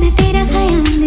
ना तेरा ख्याल